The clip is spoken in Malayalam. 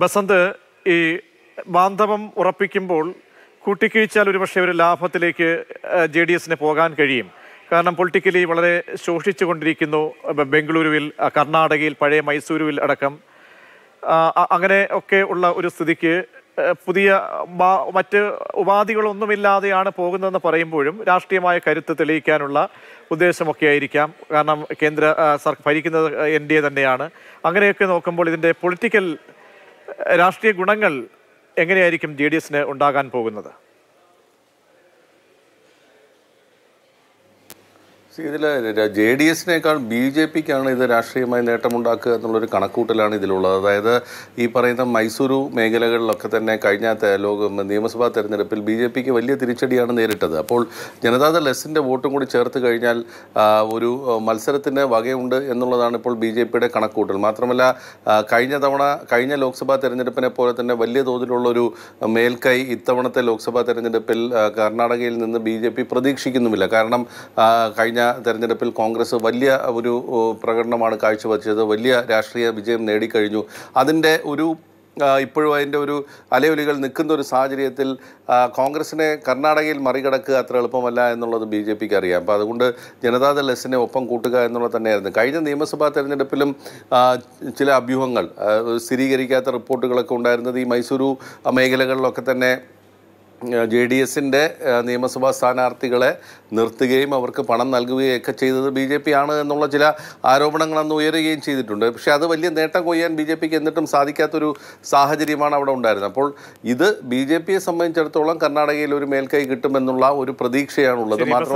ബസന്ത് ഈ ബാന്ധവം ഉറപ്പിക്കുമ്പോൾ കൂട്ടിക്കിഴിച്ചാൽ ഒരുപക്ഷെ ഒരു ലാഭത്തിലേക്ക് ജെ ഡി എസിന് പോകാൻ കഴിയും. കാരണം പൊളിറ്റിക്കലി വളരെ ശോഷിച്ചു കൊണ്ടിരിക്കുന്നു ബംഗളൂരുവിൽ കർണാടകയിൽ പഴയ മൈസൂരുവിൽ അടക്കം. അങ്ങനെ ഒക്കെ ഉള്ള ഒരു സ്ഥിതിക്ക് പുതിയ മറ്റ് ഉപാധികളൊന്നുമില്ലാതെയാണ് പോകുന്നതെന്ന് പറയുമ്പോഴും രാഷ്ട്രീയമായ കരുത്ത് തെളിയിക്കാനുള്ള ഉദ്ദേശമൊക്കെ ആയിരിക്കാം. കാരണം കേന്ദ്ര ഭരിക്കുന്നത് എൻ ഡി എ തന്നെയാണ്. അങ്ങനെയൊക്കെ നോക്കുമ്പോൾ ഇതിന്റെ പൊളിറ്റിക്കൽ രാഷ്ട്രീയ ഗുണങ്ങൾ എങ്ങനെയായിരിക്കും ജെ ഡി എസിന് ഉണ്ടാകാൻ പോകുന്നത്? ഇതിൽ ജെ ഡി എസിനേക്കാൾ ബി ജെ പിക്കാണ് ഇത് രാഷ്ട്രീയമായി നേട്ടമുണ്ടാക്കുക എന്നുള്ളൊരു കണക്കൂട്ടലാണ് ഇതിലുള്ളത്. അതായത് ഈ പറയുന്ന മൈസൂരു മേഖലകളിലൊക്കെ തന്നെ കഴിഞ്ഞ ലോക നിയമസഭാ തെരഞ്ഞെടുപ്പിൽ ബി ജെ പിക്ക് വലിയ തിരിച്ചടിയാണ് നേരിട്ടത്. അപ്പോൾ ജനതാദൾ എസിന്റെ വോട്ടും കൂടി ചേർത്ത് കഴിഞ്ഞാൽ ഒരു മത്സരത്തിന് വകയുണ്ട് എന്നുള്ളതാണ് ഇപ്പോൾ ബി ജെ പിയുടെ കണക്കൂട്ടൽ. മാത്രമല്ല കഴിഞ്ഞ തവണ കഴിഞ്ഞ ലോക്സഭാ തെരഞ്ഞെടുപ്പിനെ പോലെ തന്നെ വലിയ തോതിലുള്ളൊരു മേൽക്കൈ ഇത്തവണത്തെ ലോക്സഭാ തെരഞ്ഞെടുപ്പിൽ കർണാടകയിൽ നിന്ന് ബി ജെ പി പ്രതീക്ഷിക്കുന്നുമില്ല. കാരണം ആ, കഴിഞ്ഞ തെരഞ്ഞെടുപ്പിൽ കോൺഗ്രസ് വലിയ ഒരു പ്രകടനമാണ് കാഴ്ചവെച്ചത്. വലിയ രാഷ്ട്രീയ വിജയം നേടിക്കഴിഞ്ഞു. അതിന്റെ ഒരു ഇപ്പോഴും അതിന്റെ ഒരു അലയൊലികൾ നിൽക്കുന്ന ഒരു സാഹചര്യത്തിൽ കോൺഗ്രസിനെ കർണാടകയിൽ മറികടക്കുക അത്ര എളുപ്പമല്ല എന്നുള്ളത് ബി ജെ പിക്ക് അറിയാം. അപ്പോൾ അതുകൊണ്ട് ജനതാദൾ എസിനെ ഒപ്പം കൂട്ടുക എന്നുള്ളത് തന്നെയായിരുന്നു. കഴിഞ്ഞ നിയമസഭാ തെരഞ്ഞെടുപ്പിലും ചില അഭ്യൂഹങ്ങൾ സ്ഥിരീകരിക്കാത്ത റിപ്പോർട്ടുകളൊക്കെ ഉണ്ടായിരുന്നത് ഈ മൈസൂരു മേഖലകളിലൊക്കെ തന്നെ ജെ ഡി എസിന്റെ നിയമസഭാ സ്ഥാനാർത്ഥികളെ നിർത്തുകയും അവർക്ക് പണം നൽകുകയും ഒക്കെ ചെയ്തത് ബി ജെ പി ആണ് എന്നുള്ള ചില ആരോപണങ്ങൾ അന്ന് ഉയരുകയും ചെയ്തിട്ടുണ്ട്. പക്ഷേ അത് വലിയ നേട്ടം കൊയ്യാൻ ബി ജെ പിക്ക് എന്നിട്ടും സാധിക്കാത്തൊരു സാഹചര്യമാണ് അവിടെ ഉണ്ടായിരുന്നത്. അപ്പോൾ ഇത് ബി ജെ പിയെ സംബന്ധിച്ചിടത്തോളം കർണാടകയിൽ ഒരു മേൽക്കൈ കിട്ടുമെന്നുള്ള ഒരു പ്രതീക്ഷയാണുള്ളത്. മാത്രം